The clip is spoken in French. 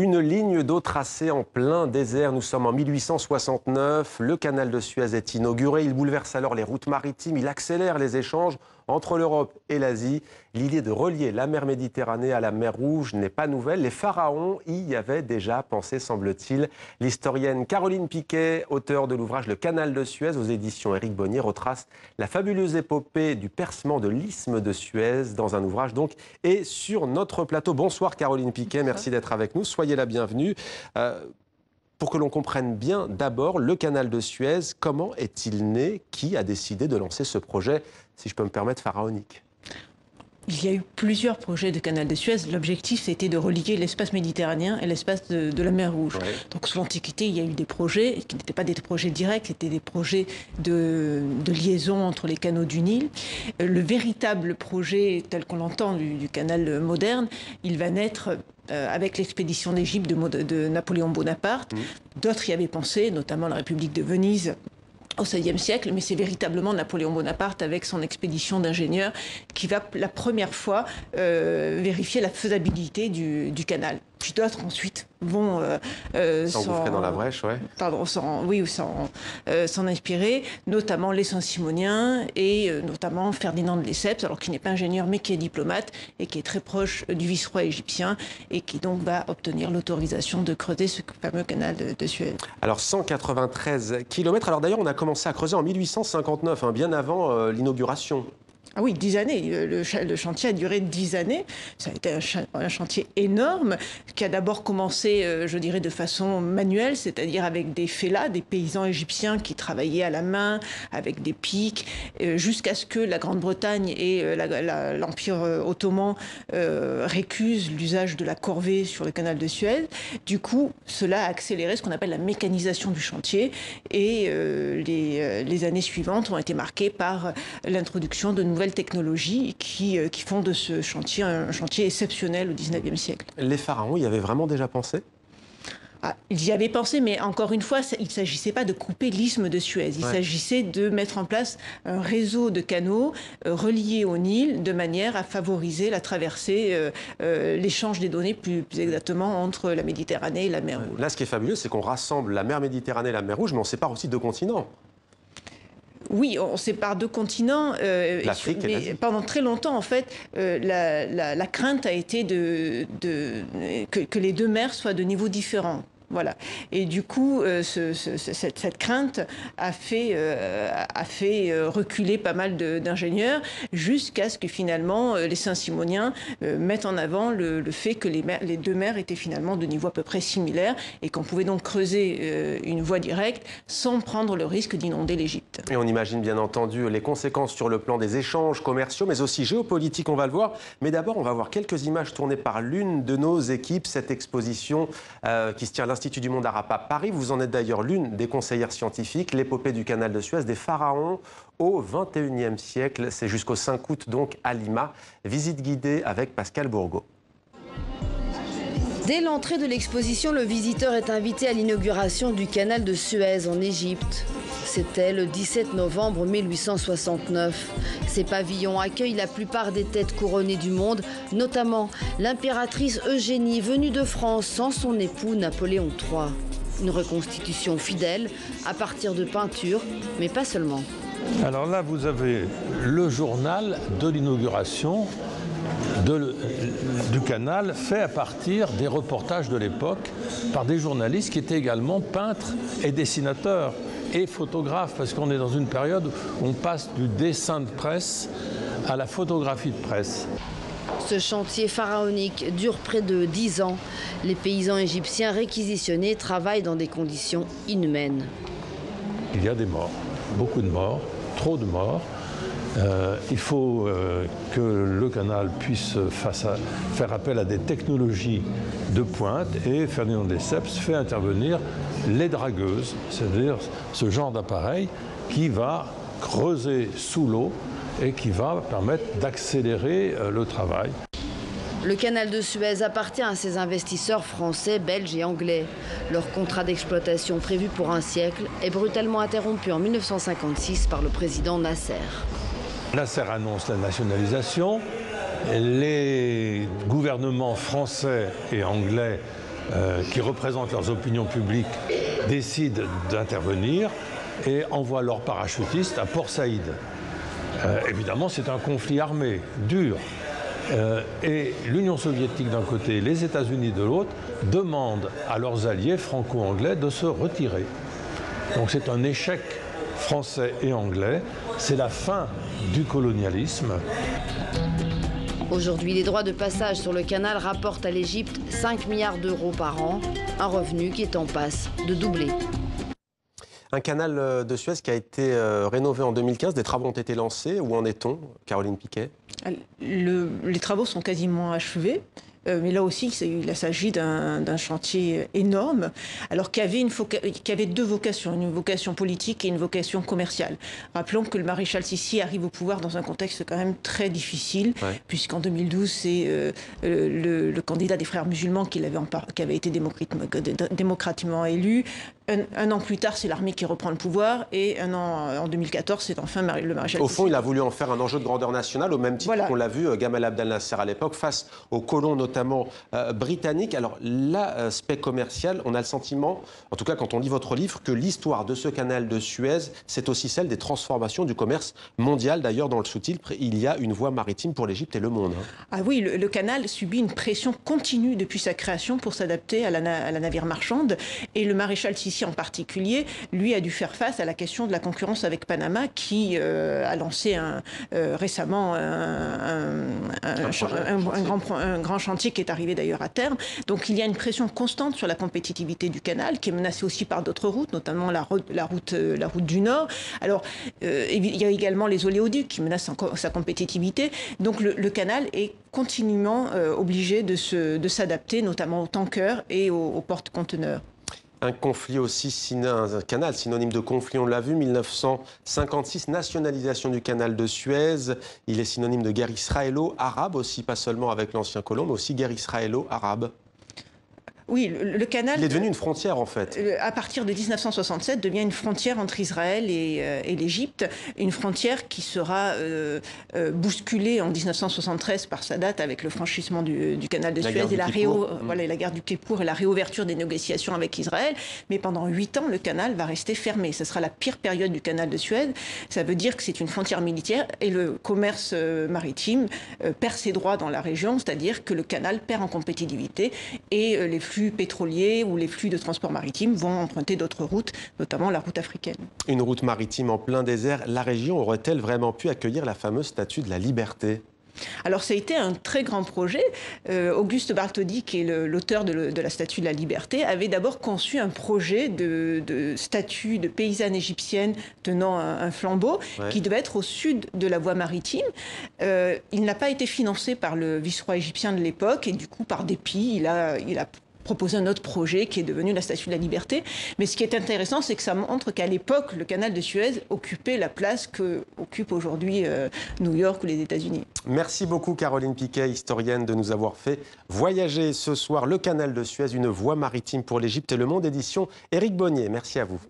Une ligne d'eau tracée en plein désert. Nous sommes en 1869. Le canal de Suez est inauguré. Il bouleverse alors les routes maritimes. Il accélère les échanges entre l'Europe et l'Asie. L'idée de relier la mer Méditerranée à la mer Rouge n'est pas nouvelle. Les pharaons y avaient déjà pensé, semble-t-il. L'historienne Caroline Piquet, auteure de l'ouvrage Le Canal de Suez aux éditions Éric Bonnier, retrace la fabuleuse épopée du percement de l'isthme de Suez dans un ouvrage donc et sur notre plateau. Bonsoir Caroline Piquet, merci d'être avec nous. Soyez la bienvenue. Euh, pour que l'on comprenne bien d'abord le canal de Suez, comment est-il né? Qui a décidé de lancer ce projet, si je peux me permettre, pharaonique il y a eu plusieurs projets de canal de Suez. L'objectif, c'était de relier l'espace méditerranéen et l'espace de, la mer Rouge. Donc, sous l'Antiquité, il y a eu des projets qui n'étaient pas des projets directs, c'était des projets de, liaison entre les canaux du Nil. Euh, le véritable projet, tel qu'on l'entend du, canal moderne, il va naître euh, avec l'expédition d'Égypte de, Napoléon Bonaparte. Mmh. D'autres y avaient pensé, notamment la République de Venise au XVIe siècle, mais c'est véritablement Napoléon Bonaparte avec son expédition d'ingénieurs qui va la première fois euh, vérifier la faisabilité du, du canal. Puis d'autres ensuite vont euh, euh s'engouffrer dans la brèche, ouais. Pardon, oui, euh, s'en inspirer, notamment les Saint-Simoniens et euh, notamment Ferdinand de Lesseps, alors qui n'est pas ingénieur mais qui est diplomate et qui est très proche du vice-roi égyptien et qui donc va obtenir l'autorisation de creuser ce fameux canal de, Suez. Alors 193 kilomètres. Alors d'ailleurs, on a commencé à creuser en 1859, hein, bien avant l'inauguration. Ah oui, dix années. Le, chantier a duré dix années. Ça a été un, chantier énorme qui a d'abord commencé, euh, je dirais, de façon manuelle, c'est-à-dire avec des fellahs, des paysans égyptiens qui travaillaient à la main, avec des pics, euh, jusqu'à ce que la Grande-Bretagne et euh, l'Empire ottoman récusent l'usage de la corvée sur le canal de Suez. Du coup, cela a accéléré ce qu'on appelle la mécanisation du chantier et les, les années suivantes ont été marquées par l'introduction de nouvelles technologies qui, euh, qui font de ce chantier un chantier exceptionnel au XIXe siècle. Les pharaons y avaient vraiment déjà pensé? Ah, ils y avaient pensé, mais encore une fois, il ne s'agissait pas de couper l'isthme de Suez. Il s'agissait de mettre en place un réseau de canaux euh, reliés au Nil de manière à favoriser la traversée, euh, l'échange des données plus, plus, exactement entre la Méditerranée et la mer Rouge. Là, ce qui est fabuleux, c'est qu'on rassemble la mer Méditerranée et la mer Rouge, mais on sépare aussi deux continents. Oui, on sépare deux continents. Euh, L'Afrique et Pendant très longtemps, en fait, euh, la, crainte a été de, que, que, les deux mers soient de niveaux différents. Voilà. Et du coup, euh, cette, crainte a fait, euh, a fait euh, reculer pas mal d'ingénieurs jusqu'à ce que finalement les Saint-Simoniens mettent en avant le, fait que les, les, deux mers étaient finalement de niveau à peu près similaire et qu'on pouvait donc creuser une voie directe sans prendre le risque d'inonder l'Égypte. Et on imagine bien entendu les conséquences sur le plan des échanges commerciaux, mais aussi géopolitiques, on va le voir. Mais d'abord, on va voir quelques images tournées par l'une de nos équipes, cette exposition qui se tient à l'Institut du Monde Arabe Paris. Vous en êtes d'ailleurs l'une des conseillères scientifiques. L'épopée du canal de Suez, des pharaons au XXIe siècle. C'est jusqu'au 5 août, donc, à Lima. Visite guidée avec Pascal Bourgo. Dès l'entrée de l'exposition, le visiteur est invité à l'inauguration du canal de Suez en Égypte. C'était le 17 novembre 1869. Ces pavillons accueillent la plupart des têtes couronnées du monde, notamment l'impératrice Eugénie venue de France sans son époux Napoléon III. Une reconstitution fidèle à partir de peintures, mais pas seulement. Alors là, vous avez le journal de l'inauguration du canal fait à partir des reportages de l'époque par des journalistes qui étaient également peintres et dessinateurs et photographes, parce qu'on est dans une période où on passe du dessin de presse à la photographie de presse. Ce chantier pharaonique dure près de 10 ans. Les paysans égyptiens réquisitionnés travaillent dans des conditions inhumaines. Il y a des morts, beaucoup de morts, trop de morts. Euh, il faut euh, que le canal puisse faire appel à des technologies de pointe et Ferdinand Lesseps fait intervenir les dragueuses, c'est-à-dire ce genre d'appareil qui va creuser sous l'eau et qui va permettre d'accélérer euh, le travail. Le canal de Suez appartient à ces investisseurs français, belges et anglais. Leur contrat d'exploitation prévu pour un siècle est brutalement interrompu en 1956 par le président Nasser. Nasser annonce la nationalisation. Les gouvernements français et anglais euh, qui représentent leurs opinions publiques décident d'intervenir et envoient leurs parachutistes à Port Saïd. Euh, évidemment, c'est un conflit armé, dur. Euh, et l'Union soviétique d'un côté, les États-Unis de l'autre, demandent à leurs alliés franco-anglais de se retirer. Donc c'est un échec français et anglais. C'est la fin du colonialisme. Aujourd'hui, les droits de passage sur le canal rapportent à l'Égypte 5 milliards d'euros par an, un revenu qui est en passe de doubler. Un canal euh, de Suez qui a été euh, rénové en 2015. Des travaux ont été lancés. Où en est-on, Caroline Piquet? Les travaux sont quasiment achevés. Euh, mais là aussi, il s'agit d'un chantier énorme, alors qu'il avait, avait, deux vocations, une vocation politique et une vocation commerciale. Rappelons que le maréchal Sissi arrive au pouvoir dans un contexte quand même très difficile, puisqu'en 2012, c'est euh, le, le, candidat des frères musulmans qui, avait, qui avait été démocratiquement élu. Un, an plus tard, c'est l'armée qui reprend le pouvoir, et un an en 2014, c'est enfin le maréchal. Au fond, il a voulu en faire un enjeu de grandeur nationale, au même titre qu'on l'a vu, euh, Gamal Abdel Nasser à l'époque, face aux colons notamment euh, britanniques. Alors l'aspect commercial, on a le sentiment, en tout cas quand on lit votre livre, que l'histoire de ce canal de Suez, c'est aussi celle des transformations du commerce mondial. D'ailleurs, dans le sous-titre, il y a une voie maritime pour l'Égypte et le monde. Hein. Ah oui, le, canal subit une pression continue depuis sa création pour s'adapter à, à, la navire marchande, et le maréchal Sissi en particulier, lui a dû faire face à la question de la concurrence avec Panama, qui euh, a lancé un, euh, récemment un, grand, un, grand, chantier qui est arrivé d'ailleurs à terme. Donc il y a une pression constante sur la compétitivité du canal, qui est menacée aussi par d'autres routes, notamment la, la, route, la route du Nord. Alors euh, il y a également les oléoducs qui menacent sa compétitivité. Donc le, canal est continuellement obligé de s'adapter, notamment aux tankers et aux, aux porte-conteneurs. Un conflit aussi, un canal synonyme de conflit, on l'a vu, 1956, nationalisation du canal de Suez. Il est synonyme de guerre israélo-arabe aussi, pas seulement avec l'ancien colon, mais aussi guerre israélo-arabe. Oui, le, canal. Il est devenu une frontière en fait. Euh, à partir de 1967, devient une frontière entre Israël et, euh, l'Égypte, une frontière qui sera euh, bousculée en 1973 par sa date avec le franchissement du, canal de Suez et la, mm. voilà, la guerre du Kippour et la réouverture des négociations avec Israël. Mais pendant huit ans, le canal va rester fermé. Ce sera la pire période du canal de Suez. Ça veut dire que c'est une frontière militaire et le commerce maritime perd ses droits dans la région, c'est-à-dire que le canal perd en compétitivité et les flux pétroliers ou les flux de transport maritime vont emprunter d'autres routes, notamment la route africaine. Une route maritime en plein désert, la région aurait-elle vraiment pu accueillir la fameuse statue de la liberté? Alors ça a été un très grand projet. Euh, Auguste Bartholdi, qui est l'auteur de, la Statue de la Liberté, avait d'abord conçu un projet de, statue de paysanne égyptienne tenant un, flambeau qui devait être au sud de la voie maritime. Euh, il n'a pas été financé par le vice-roi égyptien de l'époque et du coup, par dépit, il a, il a proposer un autre projet qui est devenu la Statue de la Liberté. Mais ce qui est intéressant, c'est que ça montre qu'à l'époque, le canal de Suez occupait la place que occupe aujourd'hui euh, New York ou les États-Unis. Merci beaucoup Caroline Piquet, historienne, de nous avoir fait voyager ce soir le canal de Suez, une voie maritime pour l'Égypte et le monde, édition Éric Bonnier. Merci à vous.